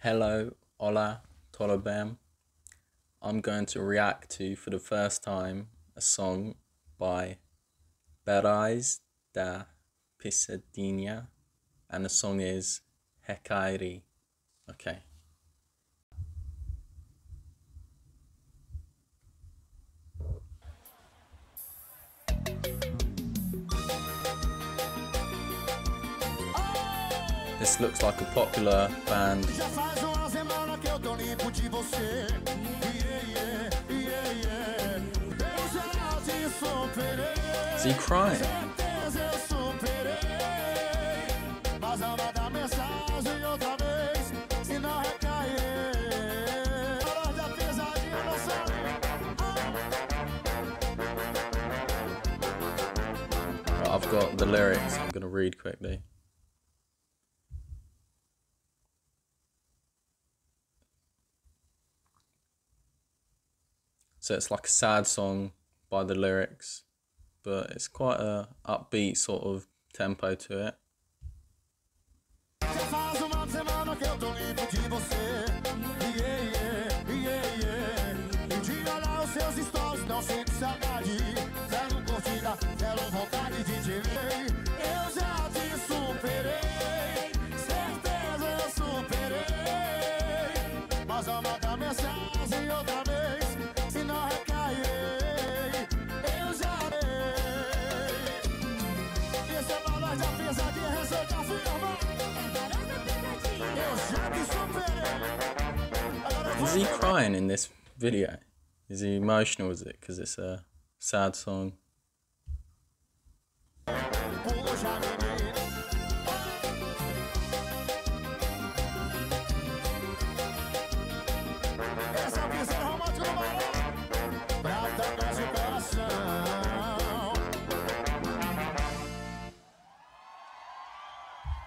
Hello, hola, tolobam. I'm going to react to, for the first time, a song by Berais da Pisadinha, and the song is Hekairi. Okay. This looks like a popular band. Is he crying? I've got the lyrics. I'm going to read quickly. So it's like a sad song by the lyrics, but it's quite a upbeat sort of tempo to it. Is he crying in this video? Is he emotional? Is it because it's a sad song?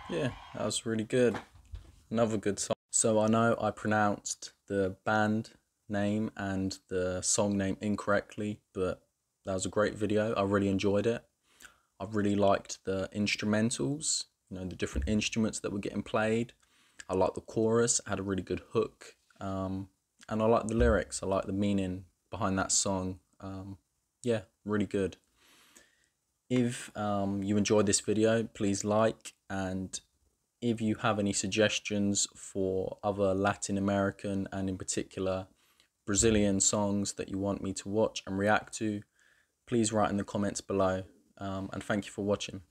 Yeah, that was really good. Another good song. So I know I pronounced the band name and the song name incorrectly, but that was a great video. I really enjoyed it. I really liked the instrumentals, you know, the different instruments that were getting played. I liked the chorus, had a really good hook. Um, and I like the lyrics, I like the meaning behind that song. Um, yeah, really good. If um, you enjoyed this video, please like and if you have any suggestions for other Latin American and in particular Brazilian songs that you want me to watch and react to, please write in the comments below. Um, and thank you for watching.